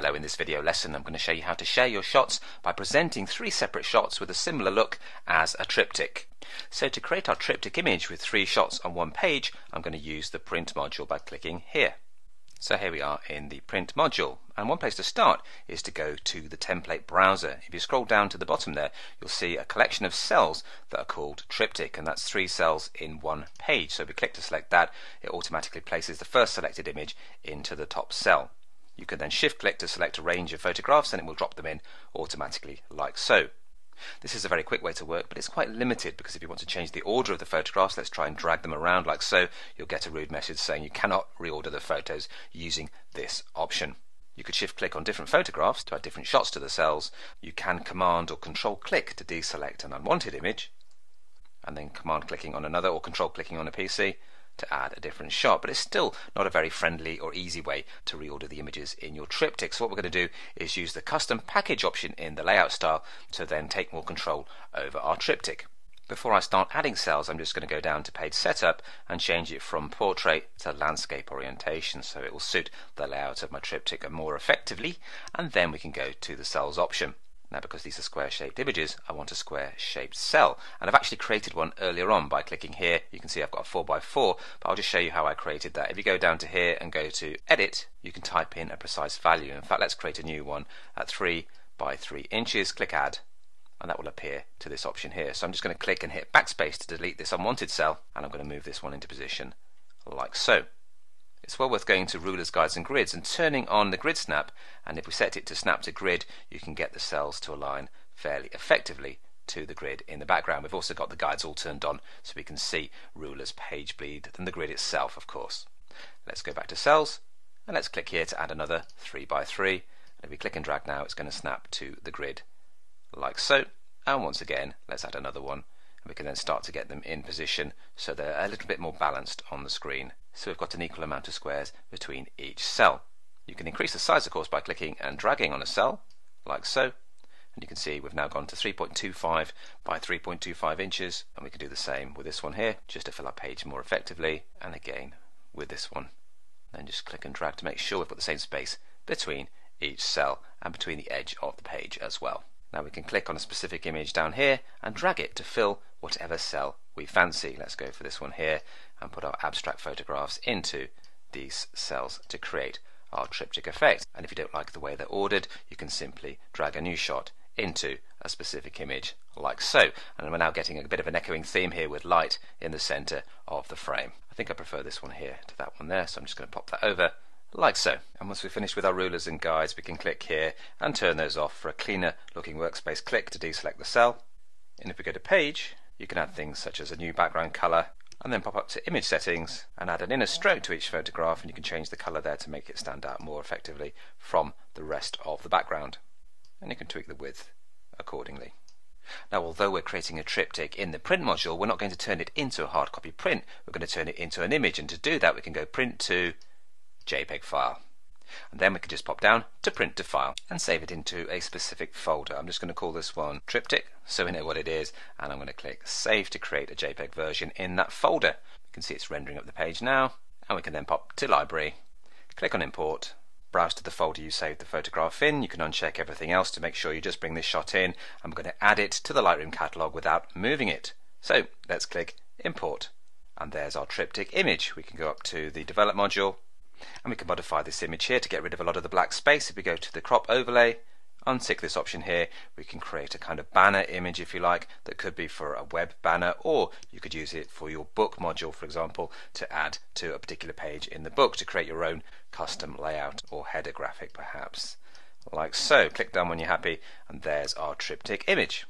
Hello, in this video lesson I'm going to show you how to share your shots by presenting three separate shots with a similar look as a triptych. So to create our triptych image with three shots on one page, I'm going to use the print module by clicking here. So here we are in the print module and one place to start is to go to the template browser. If you scroll down to the bottom there you'll see a collection of cells that are called triptych and that's three cells in one page. So if we click to select that it automatically places the first selected image into the top cell. You can then shift click to select a range of photographs and it will drop them in automatically like so. This is a very quick way to work, but it's quite limited because if you want to change the order of the photographs, let's try and drag them around like so, you'll get a rude message saying you cannot reorder the photos using this option. You could shift click on different photographs to add different shots to the cells. You can command or control click to deselect an unwanted image, and then command clicking on another or control clicking on a PC to add a different shot, but it's still not a very friendly or easy way to reorder the images in your triptych. So what we're going to do is use the custom package option in the layout style to then take more control over our triptych. Before I start adding cells, I'm just going to go down to page setup and change it from portrait to landscape orientation so it will suit the layout of my triptych more effectively and then we can go to the cells option. Now because these are square shaped images, I want a square shaped cell. And I've actually created one earlier on by clicking here. You can see I've got a 4x4, but I'll just show you how I created that. If you go down to here and go to edit, you can type in a precise value. In fact, let's create a new one at 3 by 3 inches. Click add and that will appear to this option here. So I'm just going to click and hit backspace to delete this unwanted cell and I'm going to move this one into position like so. It's well worth going to rulers, guides and grids and turning on the grid snap and if we set it to snap to grid you can get the cells to align fairly effectively to the grid in the background. We've also got the guides all turned on so we can see rulers, page bleed and the grid itself of course. Let's go back to cells and let's click here to add another 3 by 3 and if we click and drag now it's going to snap to the grid like so and once again let's add another one we can then start to get them in position so they're a little bit more balanced on the screen so we've got an equal amount of squares between each cell. You can increase the size of course by clicking and dragging on a cell, like so, and you can see we've now gone to 3.25 by 3.25 inches, and we can do the same with this one here, just to fill our page more effectively, and again with this one. Then just click and drag to make sure we've got the same space between each cell and between the edge of the page as well. Now we can click on a specific image down here and drag it to fill whatever cell we fancy. Let's go for this one here and put our abstract photographs into these cells to create our triptych effect. And if you don't like the way they're ordered, you can simply drag a new shot into a specific image like so. And we're now getting a bit of an echoing theme here with light in the center of the frame. I think I prefer this one here to that one there, so I'm just going to pop that over like so. And once we've finished with our rulers and guides, we can click here and turn those off for a cleaner looking workspace. Click to deselect the cell. And if we go to page, you can add things such as a new background color and then pop up to image settings and add an inner stroke to each photograph and you can change the color there to make it stand out more effectively from the rest of the background. And you can tweak the width accordingly. Now, although we're creating a triptych in the print module, we're not going to turn it into a hard copy print. We're going to turn it into an image, and to do that, we can go print to JPEG file. And then we can just pop down to print to file and save it into a specific folder. I'm just going to call this one triptych so we know what it is and I'm going to click save to create a JPEG version in that folder. You can see it's rendering up the page now and we can then pop to library, click on import, browse to the folder you saved the photograph in. You can uncheck everything else to make sure you just bring this shot in. I'm going to add it to the Lightroom catalog without moving it. So let's click import and there's our triptych image. We can go up to the develop module and we can modify this image here to get rid of a lot of the black space. If we go to the crop overlay, untick this option here, we can create a kind of banner image if you like that could be for a web banner or you could use it for your book module for example to add to a particular page in the book to create your own custom layout or header graphic perhaps like so. Click done when you're happy and there's our triptych image.